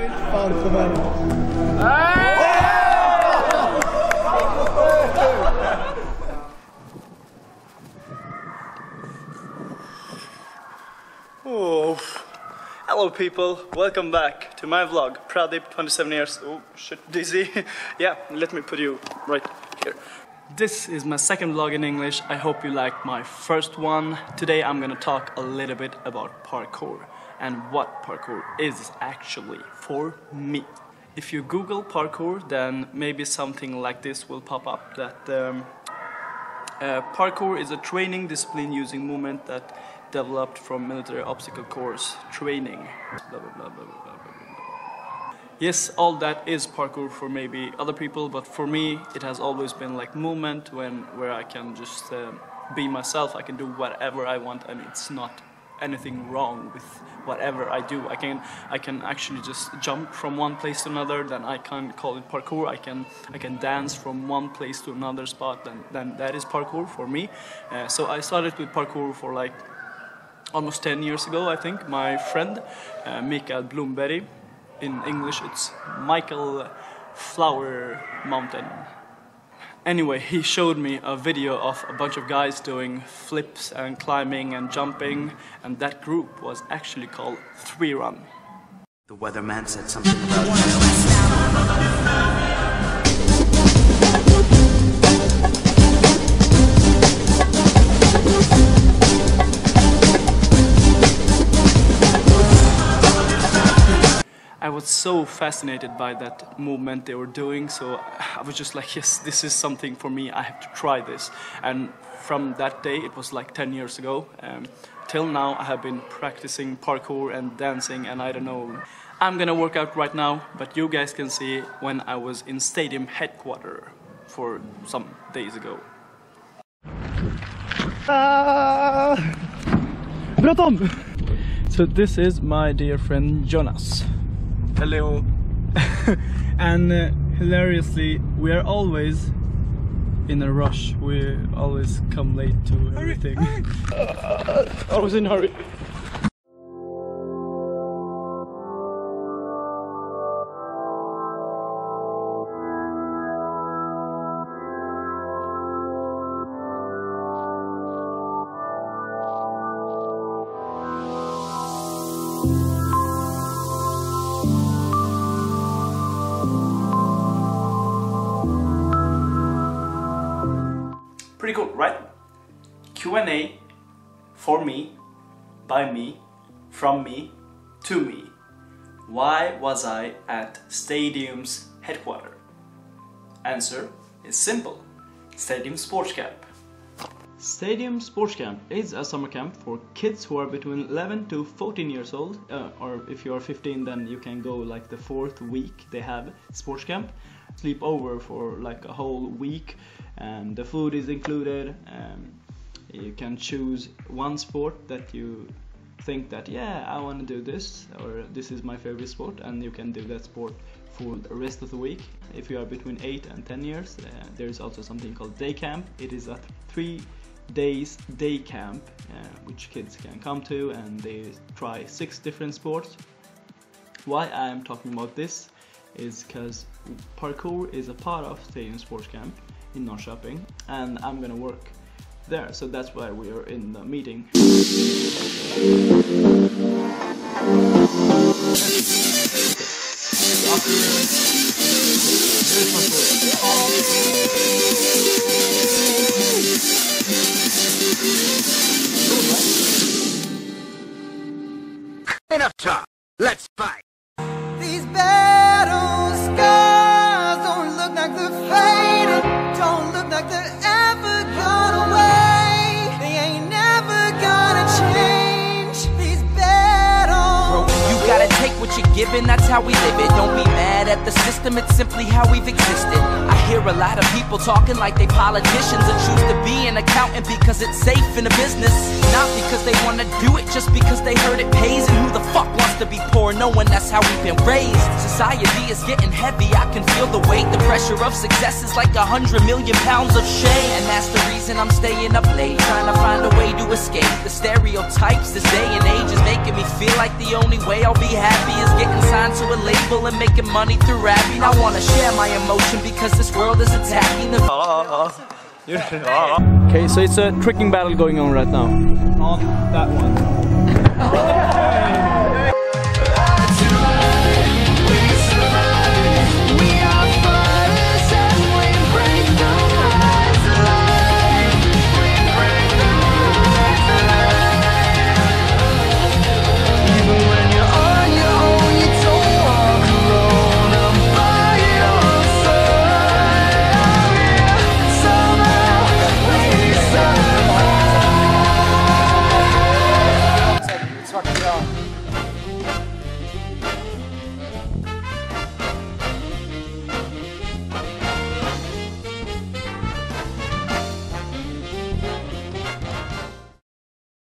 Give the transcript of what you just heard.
Oh, hello people, welcome back to my vlog. Pradip, 27 years. Oh shit, dizzy. yeah, let me put you right here. This is my second vlog in English. I hope you liked my first one. Today I'm gonna talk a little bit about parkour and what parkour is actually for me. If you Google parkour, then maybe something like this will pop up that um, uh, parkour is a training discipline using movement that developed from military obstacle course training. Blah, blah, blah. Yes, all that is parkour for maybe other people, but for me, it has always been like movement when where I can just um be myself. I can do whatever I want, and it's not anything wrong with whatever I do. I can I can actually just jump from one place to another. Then I can call it parkour. I can I can dance from one place to another spot. Then then that is parkour for me. Uh, so I started with parkour for like almost 10 years ago, I think. My friend uh, Mikael Blomberg, in English it's Michael Flower Mountain. Anyway, he showed me a video of a bunch of guys doing flips and climbing and jumping, and that group was actually called 3Run. The weatherman said something about was so fascinated by that movement they were doing, so I was just like, yes, this is something for me, I have to try this. And from that day, it was like 10 years ago, um, till now I have been practicing parkour and dancing, and I don't know. I'm gonna work out right now, but you guys can see when I was in stadium headquarter for some days ago. Ah! Bråttom! So this is my dear friend Jonas. Hello. and uh, hilariously, we are always in a rush. We always come late to everything. I was in a hurry. Pretty cool, right? Q&A for me, by me, from me, to me. Why was I at Stadium's headquarter? Answer is simple. Stadium Sports Camp. Stadium Sports Camp is a summer camp for kids who are between 11 to 14 years old, uh, or if you are 15, then you can go like the fourth week they have sports camp. Sleep over for like a whole week, and the food is included. You can choose one sport that you think that yeah I want to do this or this is my favorite sport, and you can do that sport for the rest of the week. If you are between 8 and 10 years, uh, there is also something called day camp. It is a three days day camp uh, which kids can come to and they try six different sports. Why I am talking about this is because parkour is a part of Stadium Sports Camp in Norrköping and I'm gonna work there so that's why we are in the meeting. What you're given, that's how we live it. Don't be mad at the system, it's simply how we've existed. I hear a lot of people talking like they politicians and choose to be an accountant because it's safe in the business. Not because they wanna do it, just because they heard it pays. And who the fuck wants to be poor knowing that's how we've been raised? Society is getting heavy, I can feel the weight. The pressure of success is like a hundred million pounds of shame. And that's the reason I'm staying up late, trying to find a way to escape. The stereotypes this day and age is making me feel like the only way I'll be happy is getting signed to a label and making money through rapping. I wanna share my emotion because this world is attacking the uh, uh, uh. Okay, so it's a tricking battle going on right now. On that one.